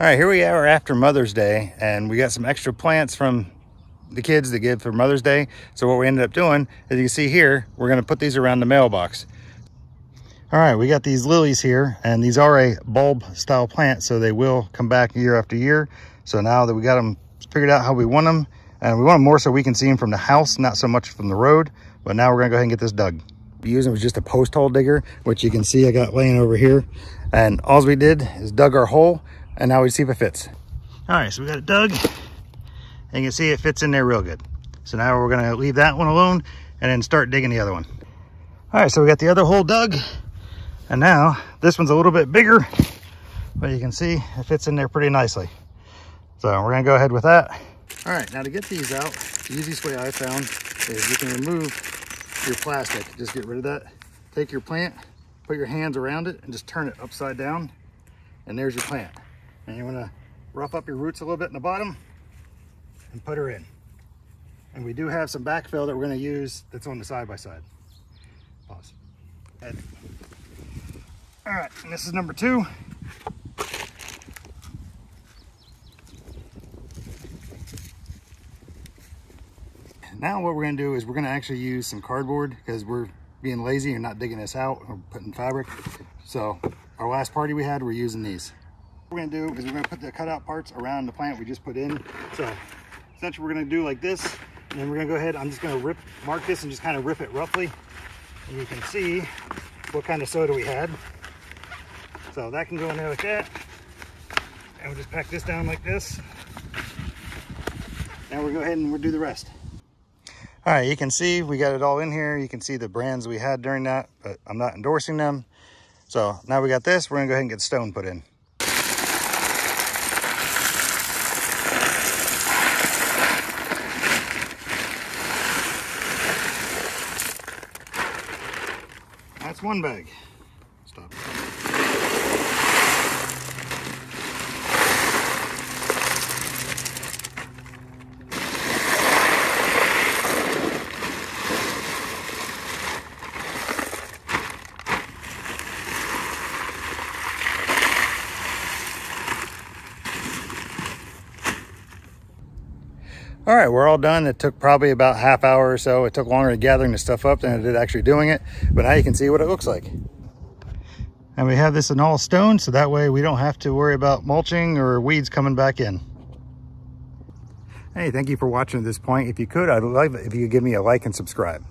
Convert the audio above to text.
All right, here we are after Mother's Day, and we got some extra plants from the kids to give for Mother's Day. So what we ended up doing, as you can see here, we're gonna put these around the mailbox. All right, we got these lilies here, and these are a bulb style plant, so they will come back year after year. So now that we got them figured out how we want them, and we want them more so we can see them from the house, not so much from the road, but now we're gonna go ahead and get this dug. Using was just a post hole digger, which you can see I got laying over here. And all we did is dug our hole, and now we see if it fits. All right, so we got it dug, and you can see it fits in there real good. So now we're gonna leave that one alone and then start digging the other one. All right, so we got the other hole dug. And now this one's a little bit bigger, but you can see it fits in there pretty nicely. So we're gonna go ahead with that. All right, now to get these out, the easiest way I found is you can remove your plastic. Just get rid of that. Take your plant, put your hands around it and just turn it upside down. And there's your plant. And you wanna rough up your roots a little bit in the bottom and put her in. And we do have some backfill that we're gonna use that's on the side-by-side. -side. Pause. All right, and this is number two. Now what we're gonna do is we're gonna actually use some cardboard because we're being lazy and not digging this out or putting fabric. So our last party we had, we're using these. We're gonna do is we're gonna put the cutout parts around the plant we just put in. So essentially we're gonna do like this, and then we're gonna go ahead, I'm just gonna rip, mark this and just kind of rip it roughly. And you can see what kind of soda we had. So that can go in there like that. And we'll just pack this down like this. Now we'll go ahead and we'll do the rest. All right, you can see we got it all in here. You can see the brands we had during that, but I'm not endorsing them. So now we got this, we're gonna go ahead and get stone put in. One bag. Stop. All right, we're all done. It took probably about half hour or so. It took longer to gathering the stuff up than it did actually doing it, but now you can see what it looks like. And we have this in all stone, so that way we don't have to worry about mulching or weeds coming back in. Hey, thank you for watching at this point. If you could, I'd love it if you could give me a like and subscribe.